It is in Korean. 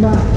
된다.